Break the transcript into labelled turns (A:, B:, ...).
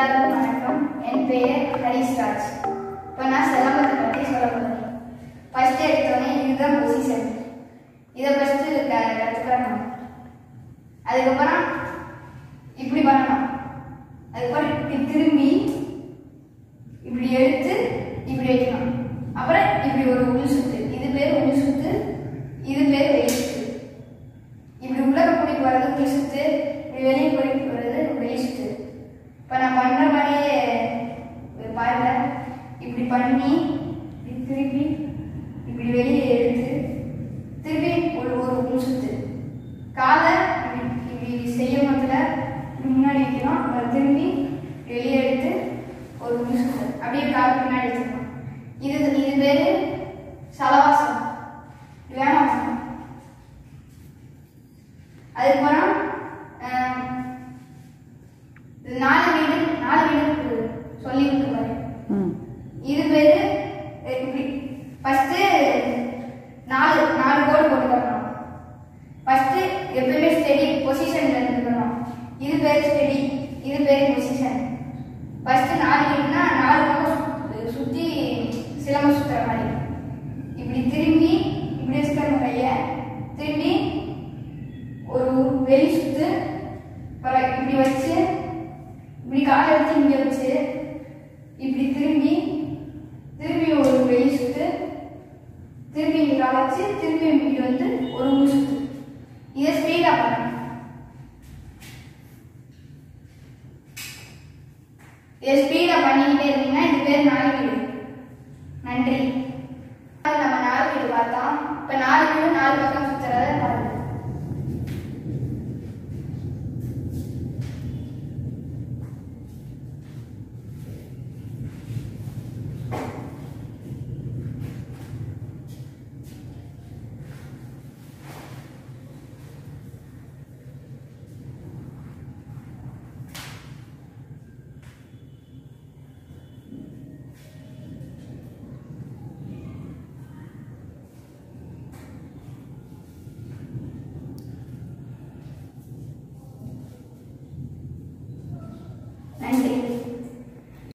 A: எல்லாருக்கும் வணக்கம். என் பெயர் ஹரிஸ்ராஜ் இப்போ நான் சிலம்பத்தை பற்றி சொல்ல போகிறேன் ஃபர்ஸ்ட் எடுத்தோடனே இதுதான் பொசிஷன் இதை ஃபஸ்ட்டு கற்றுக்கணும் அதுக்கப்புறம் இப்படி பண்ணணும். அதுக்கப்புறம் இப்படி திரும்பி இப்படி எடுத்து இப்படி வைக்கணும் அப்புறம் இப்படி ஒரு உள் சுத்து இது பேர் உள் சுத்து இது பேர் வெளி சுத்து இப்படி உள்ள கூட்டிட்டு வர்றது உள் சுத்து இப்படி வெளியே கூட்டிட்டு வர்றது வெளி சுத்து இப்போ நான் பண்ண மாதிரியே பாருங்க. இப்படி பண்ணி இப்படி திருப்பி இப்படி வெளியே எடுத்து திருப்பி ஒரு ஒரு நிமிஷத்து காலை இப்படி இப்படி செய்ய போதுல முன்னாடி வைக்கணும். அப்புறம் திரும்பி வெளியே எடுத்து ஒரு நிமிஷத்து அப்படியே கால் பின்னாடி வச்சுக்கணும் இது இது பேர் சலவாசம் வேணாம் அதுக்கப்புறம் ஆஹ், இது நாலு வீடு நாலு வீடு சொல்லி கொடுத்துருப்பாரு
B: ம்
A: இது பேரு அஹ், இப்படி ஃபர்ஸ்ட் நாலு நாலு கோடு போட்டுக்கணும் ஃபர்ஸ்ட் எப்பயுமே ஸ்டெடி பொசிஷன்ல இருந்துக்கணும் இது பேர் ஸ்டெடி இது பேர் பொசிஷன். ஃபர்ஸ்ட் நாலு வீடுனா நாலு பக்கம் சுத்தி சிலம்பம் சுத்துற மாதிரி. இப்படி திரும்பி இப்படி வச்சுக்கணும் கைய திரும்பி ஒரு வெளி சுத்து இப்படி வச்சு இப்படி காலை எடுத்து இங்க வச்சு இப்படி திரும்பி திரும்பி ஒரு வெளி சுத்து திரும்பி இங்க காலை வச்சு திரும்பி இங்க வந்து ஒரு உள் சுத்து இதை ஸ்பீடா பண்ணணும் இதை ஸ்பீடா பண்ணிக்கிட்டே இருந்தீங்கன்னா இது பேர் நாலு வீடு நன்றி நம்ம நாலு வீடு பார்த்தோம். இப்ப நாலு வீடு நாலு பக்கம்